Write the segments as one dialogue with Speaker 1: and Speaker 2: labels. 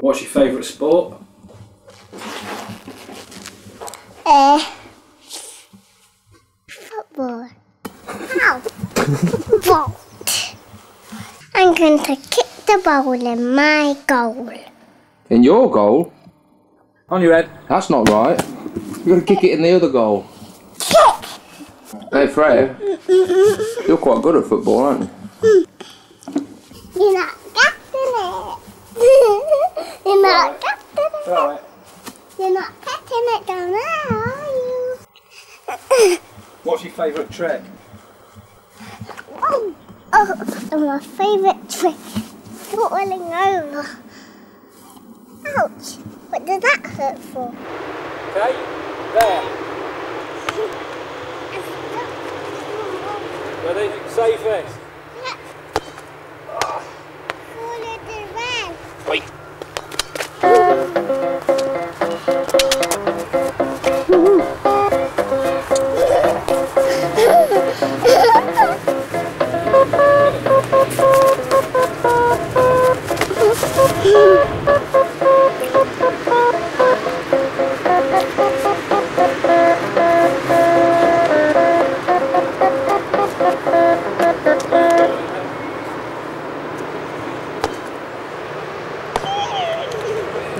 Speaker 1: What's your favourite sport?
Speaker 2: Uh, football. Ow. Vault. I'm going to kick the ball in my goal.
Speaker 3: In your goal?
Speaker 1: On your head.
Speaker 3: That's not right. You're going to kick it in the other goal.
Speaker 2: Kick!
Speaker 3: Hey, Freya, you're quite good at football, aren't you?
Speaker 2: You're not getting it. You're not getting it.
Speaker 1: Alright.
Speaker 2: You're not getting it down there, are you?
Speaker 1: What's your favourite trick?
Speaker 2: Oh, oh, my favourite trick falling over. Ouch! What did that hurt for?
Speaker 1: Okay, there. Ready? Say first.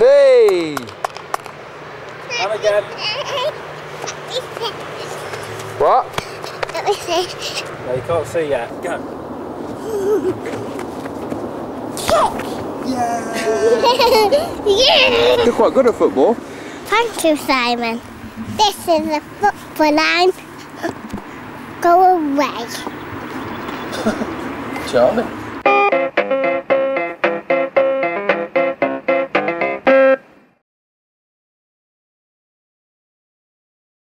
Speaker 3: Hey!
Speaker 1: And again.
Speaker 3: What?
Speaker 2: Let me see.
Speaker 1: No, you can't see yet. Go.
Speaker 2: yeah!
Speaker 3: You're quite good at football.
Speaker 2: Thank you, Simon. This is a football line. Go away.
Speaker 3: Charlie.